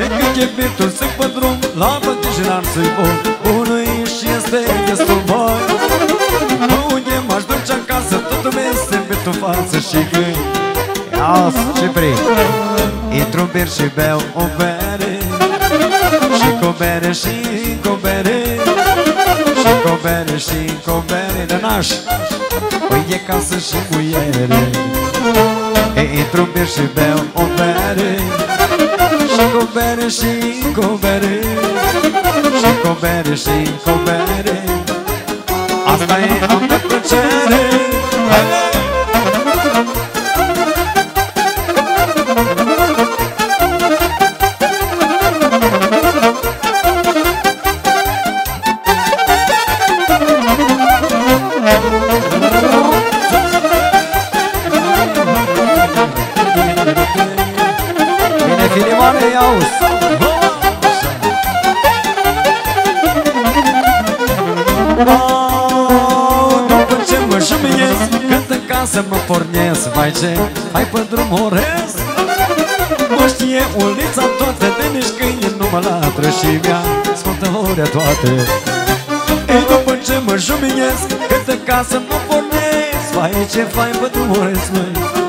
De când e birtul să pe drum La bătișinar să-i bun. Bună-i și este destul mai Unde m-aș duce acasă Totul este pe tu față și gâini Ia-o, Cipri Intru-n bir și beau o bere. Și cu bere și cu bere. Și cu bere și cu bere De naș. Păi e casă și muiere E, Intru-n bir și beau o bere Și cu bere și cu bere. Și cu bere și cu bere. Asta e Filimoane, ia-uzi După ce mă jumiez Când în casă mă pornesc Vai ce, hai pe drum orez. Mă știe ulița toată De nici câini nu mă latră Și mi-a scoată orea toate. Ei, după ce mă jumiez Când în casă mă pornesc Vai ce fai pe drum orez, măi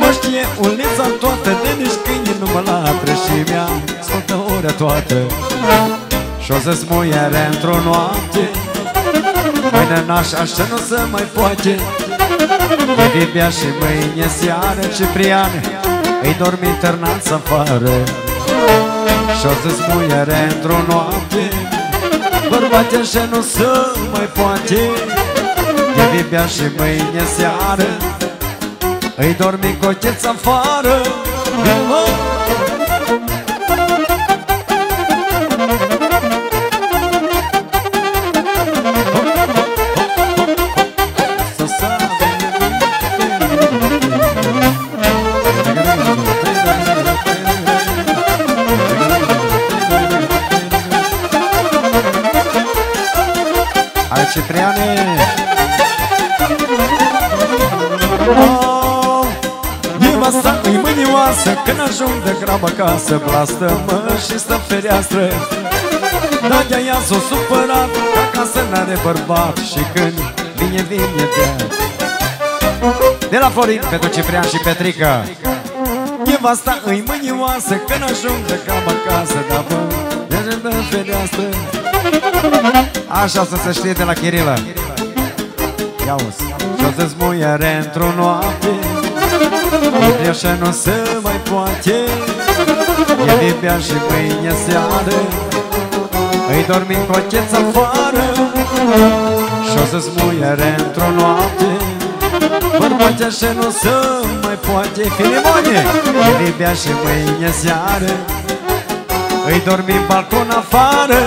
Mă știe ulița toată De nici câini nu mă latră Și mi-a scoată orea toată. Și-o să-ți muiere într-o noapte Mâine n-aș așa nu se mai poate. E Bibia și mâine seară Ciprian Îi dormi internat afară Și-o să-ți muiere într-o noapte Bărbate așa nu se mai poate. E Bibia și mâine seară Îi dormi cocheț afară Viva! Să sabe. Hai, Cipriane Când ajung de grabă acasă Blastă-mă și stă fereastră. Nadia ea s-o supărat Că acasă n-are bărbat Și când vine, vine de De la Florin pentru Ciprian și Petrica Nevasta îi mânioasă Când ajung de grabă acasă Da, bă, de dă fereastră. Așa să se știe de la Chirilă. Ia-uzi Și-o să-ți muiere într-o noapte Biblia așa nu se mai poate. E Biblia și mâine seară Îi dormi în cocheț afară Și-o să-ți muiere într-o noapte. Bărbați așa nu se mai poate. Filimone E Biblia și mâine seară Îi dormi în balcon afară